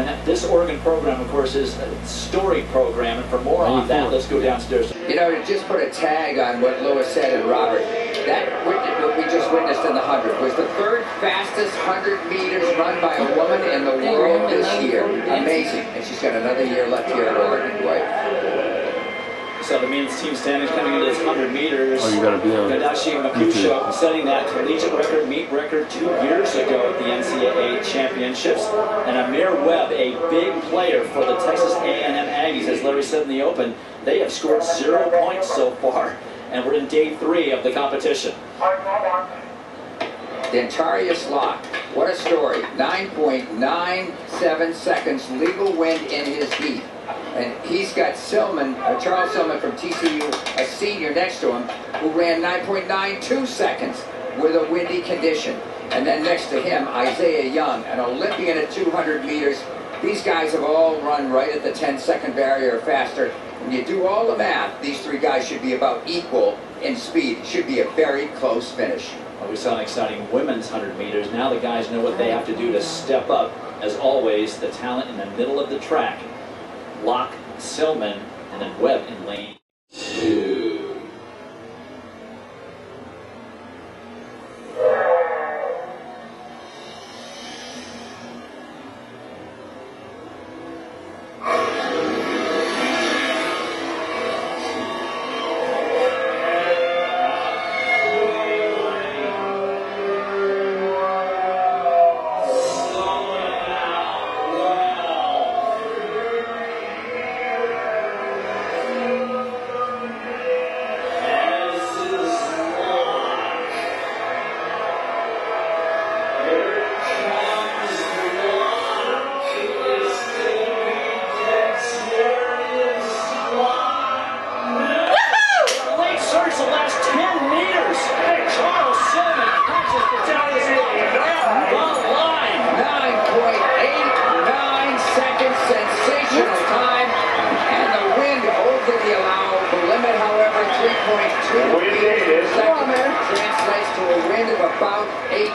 And that, this Oregon program, of course, is a storied program. And for more on that, let's go downstairs. You know, to just put a tag on what Lewis said and Robert, that what we just witnessed in the 100 was the third fastest 100 meters run by a woman in the world this year. Amazing. And she's got another year left here at Oregon. Boy. So the men's team standings coming into this 100 meters. Oh, you gotta be on Tadashi Makusho setting that collegiate record, championships. And Ameer Webb, a big player for the Texas A&M Aggies, as Larry said in the open, they have scored zero points so far. And we're in day three of the competition. Dentarius Locke, what a story. 9.97 seconds legal wind in his heat. And he's got Silmon, uh, Charles Silmon from TCU, a senior next to him, who ran 9.92 seconds with a windy condition. And then next to him, Isiah Young, an Olympian at 200 meters. These guys have all run right at the 10 second barrier or faster. When you do all the math, these three guys should be about equal in speed. It should be a very close finish. Well, we saw an exciting women's 100 meters. Now the guys know what they have to do to step up. As always, the talent in the middle of the track Locke, Silmon, and then Webb in lane Translates to a wind of about eight.